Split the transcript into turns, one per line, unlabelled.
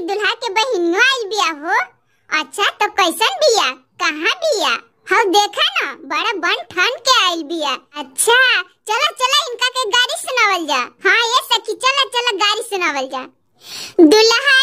कि दुल्हा के बहिनवा आई बिया हो? अच्छा तो कैसन बिया? कहाँ बिया? हाँ देखा ना, बड़ा बन ठन के आइल बिया। अच्छा चला चला, इनका के गाड़ी सुनावल जा। हाँ ये सखी, चला चला, गाड़ी सुनावल जा। दुल्हा